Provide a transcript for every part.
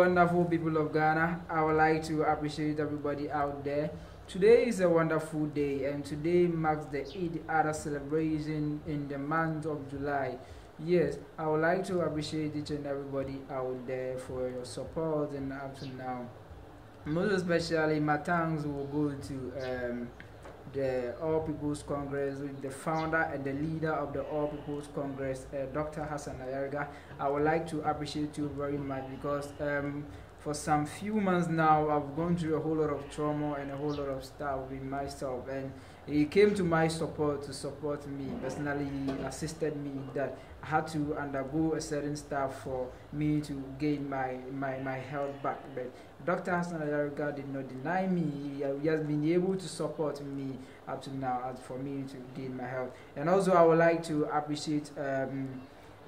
wonderful people of Ghana. I would like to appreciate everybody out there. Today is a wonderful day, and today marks the Eid Adha celebration in the month of July. Yes, I would like to appreciate each and everybody out there for your support and up to now. Most especially, my thanks will go to um, the All People's Congress, with the founder and the leader of the All People's Congress, uh, Dr. Hassan Ayariga. I would like to appreciate you very much because um, for some few months now, I've gone through a whole lot of trauma and a whole lot of stuff with myself. And he came to my support to support me. Personally, he assisted me that I had to undergo a certain stuff for me to gain my, my, my health back. But Dr. Hassan Ayariga did not deny me. He has been able to support me up to now for me to gain my health. And also, I would like to appreciate. Um,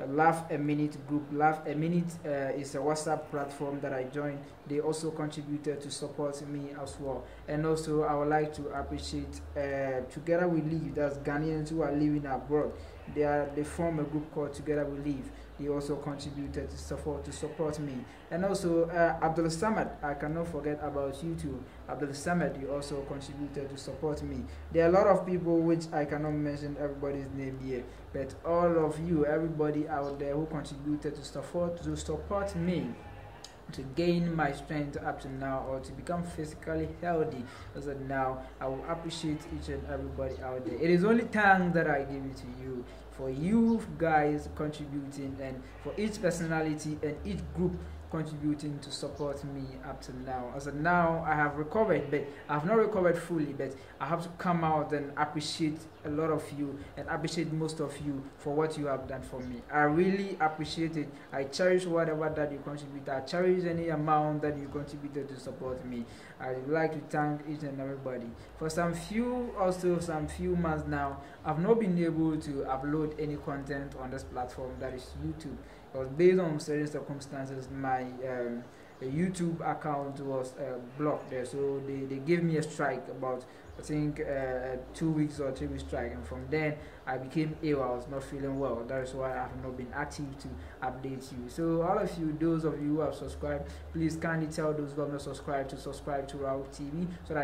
Laugh a Minute group. Laugh a Minute uh, is a WhatsApp platform that I joined. They also contributed to support me as well. And also, I would like to appreciate uh, Together We Live. That's Ghanaians who are living abroad. They are they form a group called Together We Live. He also contributed to support to support me. And also uh, Abdul Samad, I cannot forget about you too. Abdul Samad, you also contributed to support me. There are a lot of people which I cannot mention everybody's name here, but all of you, everybody out there who contributed to support to support me to gain my strength up to now or to become physically healthy as of now i will appreciate each and everybody out there it is only thanks that i give it to you for you guys contributing and for each personality and each group contributing to support me up to now. As of now, I have recovered, but I have not recovered fully. But I have to come out and appreciate a lot of you and appreciate most of you for what you have done for me. I really appreciate it. I cherish whatever that you contribute. I cherish any amount that you contributed to support me. I would like to thank each and everybody. For some few, also some few months now, I've not been able to upload any content on this platform that is YouTube because based on certain circumstances, my um, YouTube account was uh, blocked there. So they, they gave me a strike about I think uh, two weeks or three weeks strike, and from then I became ill. I was not feeling well. That is why I have not been active to update you. So all of you, those of you who have subscribed, please kindly tell those who have not subscribed to subscribe to our TV so that